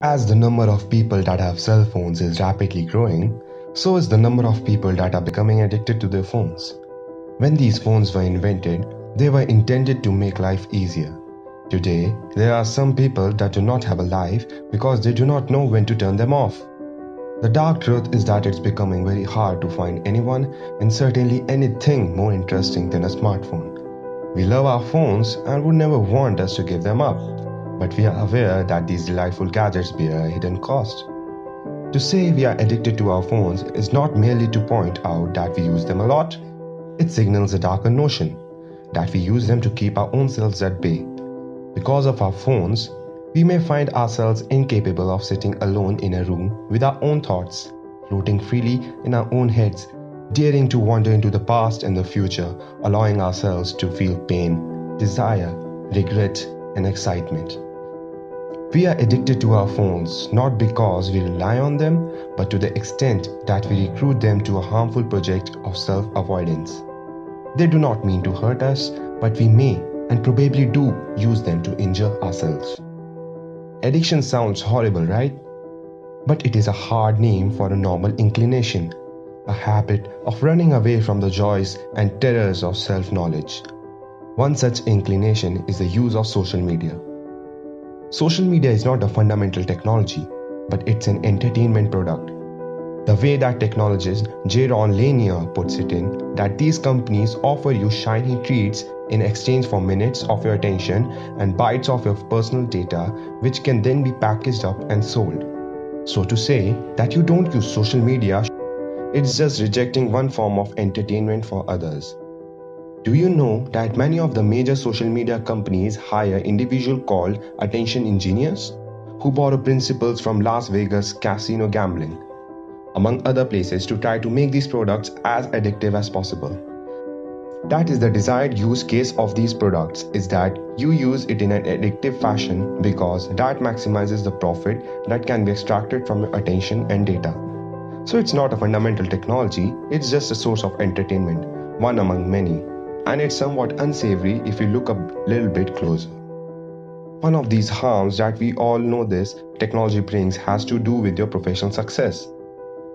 As the number of people that have cell phones is rapidly growing, so is the number of people that are becoming addicted to their phones. When these phones were invented, they were intended to make life easier. Today, there are some people that do not have a life because they do not know when to turn them off. The dark truth is that it's becoming very hard to find anyone and certainly anything more interesting than a smartphone. We love our phones and would never want us to give them up but we are aware that these delightful gadgets bear a hidden cost. To say we are addicted to our phones is not merely to point out that we use them a lot, it signals a darker notion that we use them to keep our own selves at bay. Because of our phones, we may find ourselves incapable of sitting alone in a room with our own thoughts, floating freely in our own heads, daring to wander into the past and the future, allowing ourselves to feel pain, desire, regret, and excitement. We are addicted to our phones not because we rely on them, but to the extent that we recruit them to a harmful project of self avoidance. They do not mean to hurt us, but we may and probably do use them to injure ourselves. Addiction sounds horrible, right? But it is a hard name for a normal inclination, a habit of running away from the joys and terrors of self knowledge. One such inclination is the use of social media. Social media is not a fundamental technology, but it's an entertainment product. The way that technologist Jaron Lanier puts it in that these companies offer you shiny treats in exchange for minutes of your attention and bytes of your personal data, which can then be packaged up and sold. So to say that you don't use social media, it's just rejecting one form of entertainment for others. Do you know that many of the major social media companies hire individuals called attention engineers who borrow principles from Las Vegas casino gambling, among other places, to try to make these products as addictive as possible? That is the desired use case of these products is that you use it in an addictive fashion because that maximizes the profit that can be extracted from your attention and data. So it's not a fundamental technology, it's just a source of entertainment, one among many and it's somewhat unsavory if you look a little bit closer. One of these harms that we all know this technology brings has to do with your professional success.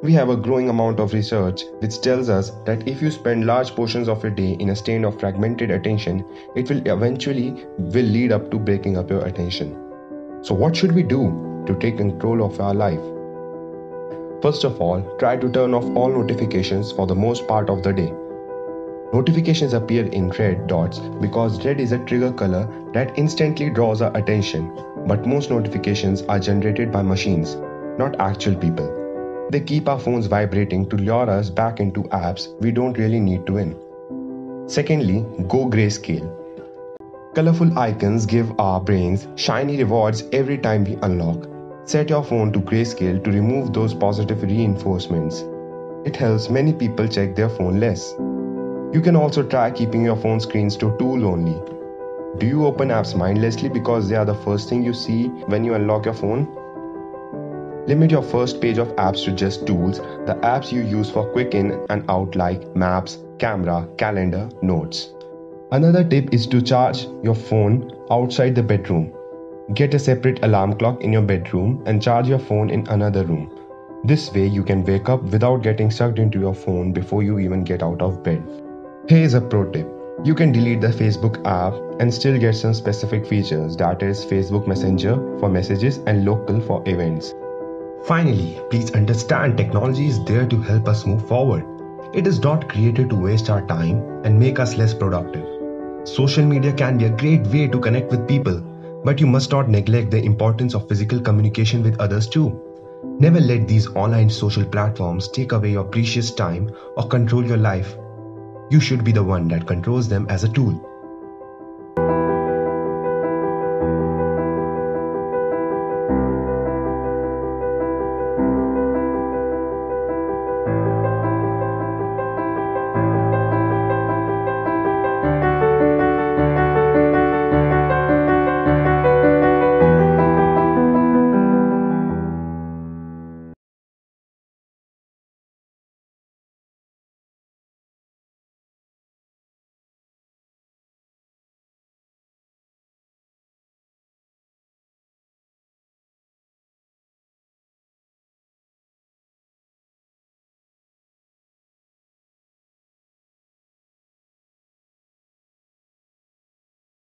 We have a growing amount of research which tells us that if you spend large portions of your day in a state of fragmented attention, it will eventually will lead up to breaking up your attention. So what should we do to take control of our life? First of all, try to turn off all notifications for the most part of the day. Notifications appear in red dots because red is a trigger color that instantly draws our attention, but most notifications are generated by machines, not actual people. They keep our phones vibrating to lure us back into apps we don't really need to in. Secondly, go grayscale. Colorful icons give our brains shiny rewards every time we unlock. Set your phone to grayscale to remove those positive reinforcements. It helps many people check their phone less. You can also try keeping your phone screens to tool only. Do you open apps mindlessly because they are the first thing you see when you unlock your phone? Limit your first page of apps to just tools, the apps you use for quick in and out like maps, camera, calendar, notes. Another tip is to charge your phone outside the bedroom. Get a separate alarm clock in your bedroom and charge your phone in another room. This way you can wake up without getting sucked into your phone before you even get out of bed. Here's a pro tip. You can delete the Facebook app and still get some specific features that is Facebook Messenger for messages and local for events. Finally, please understand technology is there to help us move forward. It is not created to waste our time and make us less productive. Social media can be a great way to connect with people, but you must not neglect the importance of physical communication with others too. Never let these online social platforms take away your precious time or control your life you should be the one that controls them as a tool.